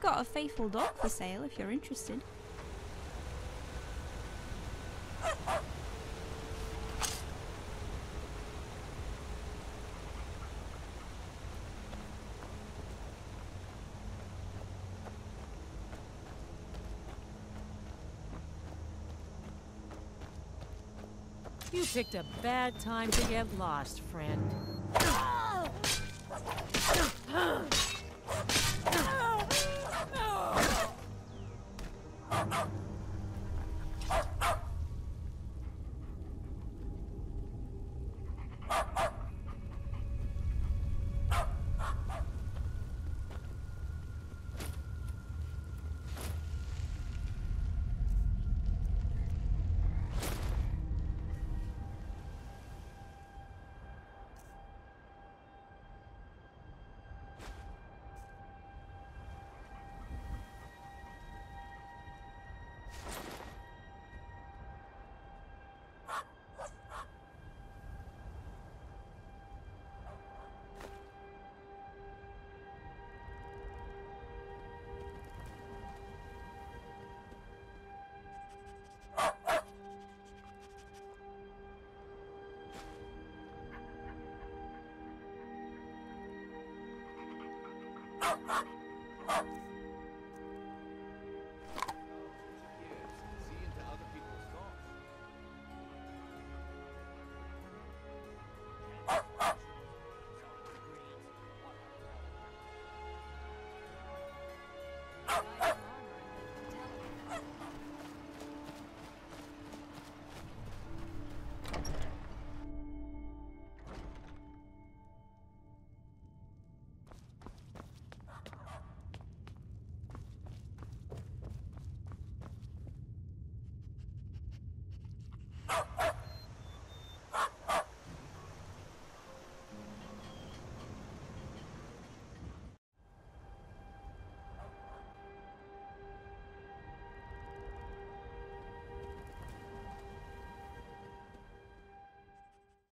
I've got a faithful dog for sale if you're interested. You picked a bad time to get lost, friend. Ah! あっ! Oh, oh.